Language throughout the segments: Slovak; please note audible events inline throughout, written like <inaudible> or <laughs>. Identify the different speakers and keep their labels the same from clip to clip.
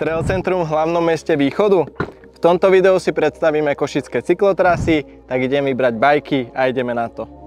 Speaker 1: Trail Centrum v hlavnom meste Východu. V tomto videu si predstavíme košické cyklotrasy, tak idem vybrať bajky a ideme na to.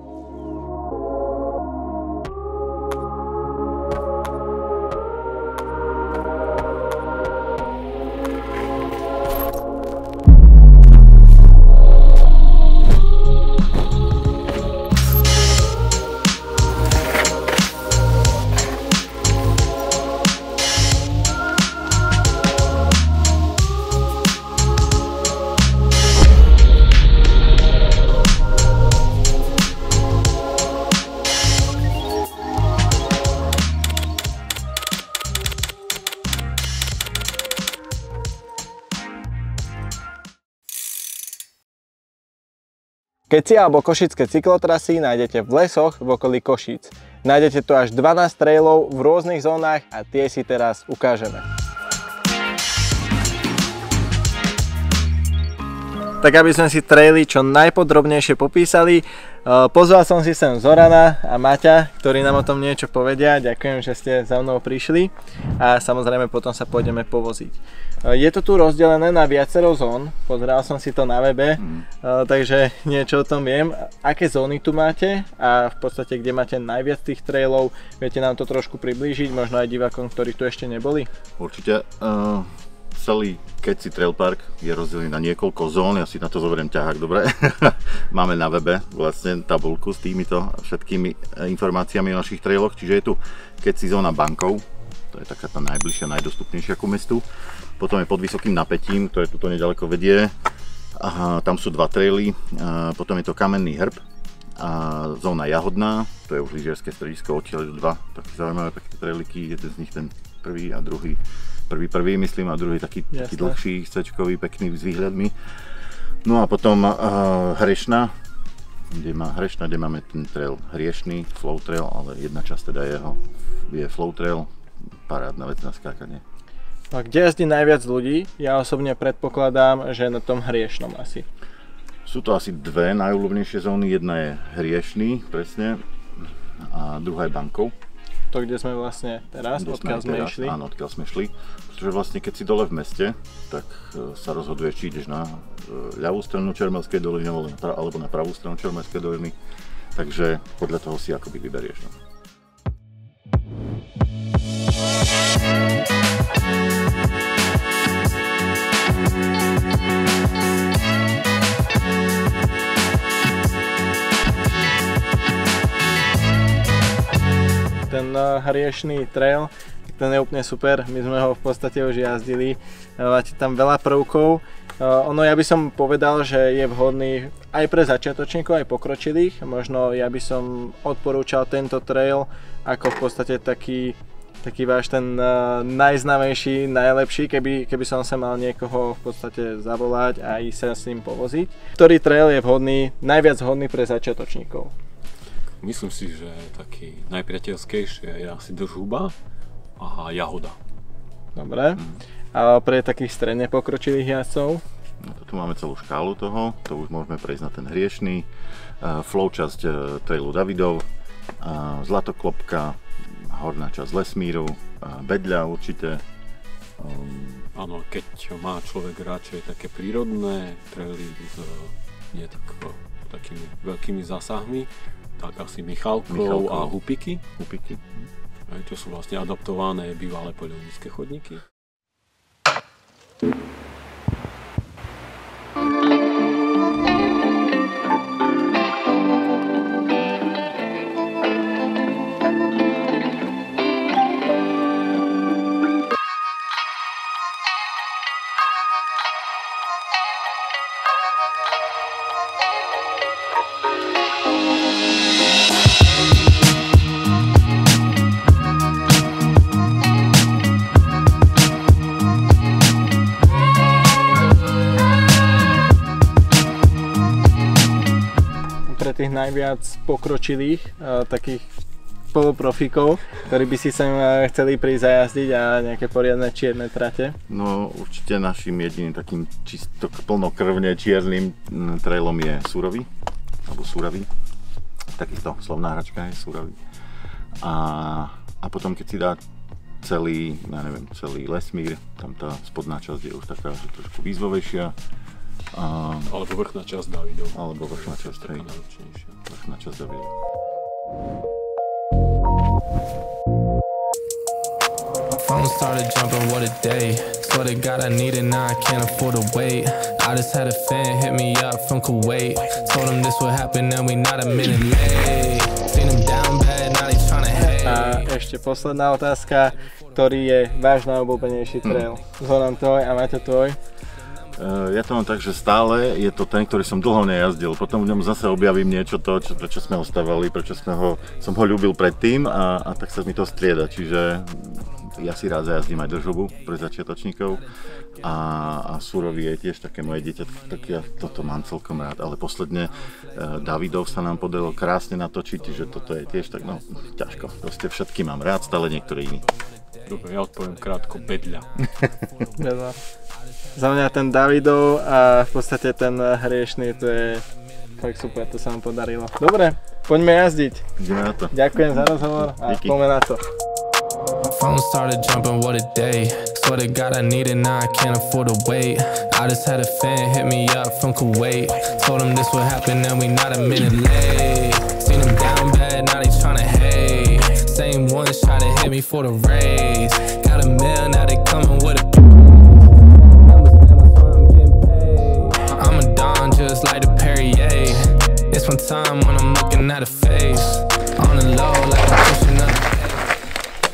Speaker 1: Keď si alebo košické cyklotrasy nájdete v lesoch v okolí Košíc. Nájdete tu až 12 trailov v rôznych zónach a tie si teraz ukážeme. Tak aby sme si traily čo najpodrobnejšie popísali, pozval som si sem Zorana a Maťa, ktorí nám o tom niečo povedia. Ďakujem, že ste za mnou prišli a samozrejme potom sa pôjdeme povoziť. Eh, je to tu rozdelené na viacero zón, pozeral som si to na webe, mm. takže niečo o tom viem. Aké zóny tu máte a v podstate kde máte najviac tých trailov, viete nám to trošku priblížiť, možno aj divákom, ktorí tu ešte neboli?
Speaker 2: Určite. Uh celý Keci Trail Park je rozdelený na niekoľko zón, ja si na to zoberiem ťahák, dobre. <laughs> Máme na webe vlastne tabulku s týmito všetkými e, informáciami o našich trailoch, čiže je tu Keci zóna bankov, to je taká tá najbližšia, najdostupnejšia ku mestu. Potom je pod vysokým napätím, ktoré tuto nedaleko vedie. Aha, tam sú dva traily, a potom je to Kamenný hrb, a zóna Jahodná, to je už lyžiarske stredisko, odtiaľ dva také zaujímavé pekné trailiky, jeden z nich ten prvý a druhý prvý prvý myslím a druhý taký, taký dlhší, chcečkový, pekný s výhľadmi. No a potom uh, Hrešna, kde má Hrešna, kde máme ten trail Hriešný, flow trail, ale jedna časť teda jeho je flow trail, parádna vec na skákanie.
Speaker 1: A kde jazdí najviac ľudí? Ja osobne predpokladám, že na tom Hriešnom asi.
Speaker 2: Sú to asi dve najúľubnejšie zóny, jedna je Hriešný, presne, a druhá je Bankov
Speaker 1: to, kde sme vlastne teraz, kde odkiaľ sme, teraz, išli.
Speaker 2: Áno, odkiaľ sme šli. Pretože vlastne keď si dole v meste, tak e, sa rozhoduje, či ideš na e, ľavú stranu Čermelskej doliny alebo na pravú stranu Čermelskej doliny. Takže podľa toho si akoby vyberieš. No.
Speaker 1: Hriešný trail, ten je úplne super, my sme ho v podstate už jazdili, eh, máte tam veľa prvkov. Eh, ono ja by som povedal, že je vhodný aj pre začiatočníkov, aj pokročilých. Možno ja by som odporúčal tento trail ako v podstate taký taký váš ten uh, najznamejší, najlepší, keby, keby som sa mal niekoho v podstate zavolať a ísť sa s ním povoziť. Ktorý trail je vhodný, najviac vhodný pre začiatočníkov?
Speaker 3: Myslím si, že taký najpriateľskejší je asi držúba a jahoda.
Speaker 1: Dobre. Mm. A pre takých stredne pokročilých jazdcov?
Speaker 2: No, tu máme celú škálu toho, to už môžeme prejsť na ten hriešný, uh, flow časť uh, trailu Davidov, uh, Zlatoklopka, horná časť Lesmíru, uh, Bedľa určite.
Speaker 3: Um, Áno, keď má človek radšej také prírodné traily s nie tak, takými veľkými zásahmi, tak asi Michalkov, Michalkov. a Hupiky.
Speaker 2: Hupiky.
Speaker 3: Čo sú vlastne adaptované bývalé poľovnícke chodníky.
Speaker 1: Tých najviac pokročilých, uh, takých poloprofikov, ktorí by si sa chceli prísť zajazdiť a nejaké poriadne čierne trate?
Speaker 2: No určite našim jediným takým čisto plnokrvne čiernym trailom je Surový, alebo Suravý. Takisto slovná hračka je Suravý. A, a potom keď si dá celý, ja neviem, celý lesmír, tam tá spodná časť je už taká, že trošku výzvovejšia.
Speaker 3: A, alebo vrchná časť Davidov.
Speaker 2: Alebo vrchná časť, hej. Vrchná časť Davidov. Phone started jumping, what a day. Swear to God I need it, now I can't afford to wait. I just had a fan hit me up from Kuwait. Told him this would happen and we not a minute late. Seen him down bad, now they tryna hate. A ešte posledná otázka. Ktorý je váš najobľúbenejší trail? Hm. Zoran tvoj a Maťo tvoj? Ja to mám tak, že stále je to ten, ktorý som dlho nejazdil. Potom v ňom zase objavím niečo to, čo, prečo sme ho stavali, prečo sme ho, som ho ľúbil predtým a, a tak sa mi to strieda. Čiže ja si rád zajazdím aj držobu pre začiatočníkov a, a surový je tiež také moje dieťa, tak ja toto mám celkom rád, ale posledne e, Davidov sa nám podarilo krásne natočiť, že toto je tiež tak, no ťažko, proste všetky mám rád, stále niektorý iný.
Speaker 3: Dobre, ja odpoviem krátko, <laughs> bedľa.
Speaker 1: Za mňa ten Davidov a v podstate ten hriešný, to je fakt super, to sa nám podarilo. Dobre, poďme jazdiť.
Speaker 2: Ideme na to.
Speaker 1: Ďakujem za rozhovor a poďme na to. Phone started jumping, what a day. Swear to God I need it, now I can't afford to wait. I just had a fan hit me up from Kuwait. Told him this would happen and we not a minute late. Me for the raise. Got a mail, now they coming with a I'm a don just like the Perrier. It's one time when I'm looking at a face. On the low like up.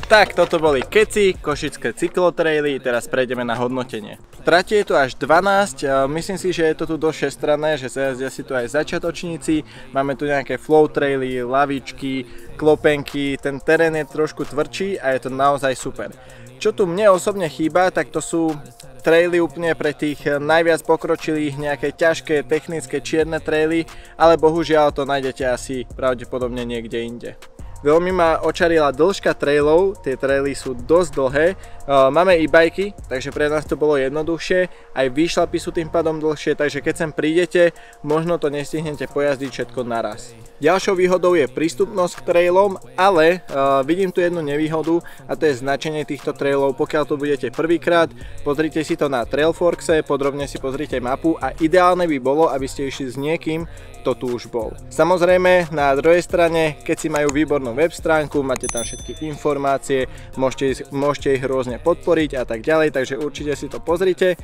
Speaker 1: Tak, toto boli Keci, Košické cyklotraily, teraz prejdeme na hodnotenie. Trate je tu až 12, myslím si, že je to tu dosť šestranné, že sa jazdia si tu aj začiatočníci, máme tu nejaké flow traily, lavičky, klopenky, ten terén je trošku tvrdší a je to naozaj super. Čo tu mne osobne chýba, tak to sú traily úplne pre tých najviac pokročilých, nejaké ťažké, technické, čierne traily, ale bohužiaľ to nájdete asi pravdepodobne niekde inde. Veľmi ma očarila dĺžka trailov, tie traily sú dosť dlhé. Máme e-bajky, takže pre nás to bolo jednoduchšie, aj výšlapy sú tým pádom dlhšie, takže keď sem prídete, možno to nestihnete pojazdiť všetko naraz. Ďalšou výhodou je prístupnosť k trailom, ale uh, vidím tu jednu nevýhodu a to je značenie týchto trailov. Pokiaľ tu budete prvýkrát, pozrite si to na Trailforxe, podrobne si pozrite mapu a ideálne by bolo, aby ste išli s niekým, kto tu už bol. Samozrejme, na druhej strane, keď si majú výbornú web stránku, máte tam všetky informácie, môžete, môžete ich rôzne podporiť a tak ďalej, takže určite si to pozrite.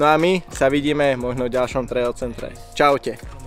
Speaker 1: No a my sa vidíme možno v ďalšom trail centre. Čaute.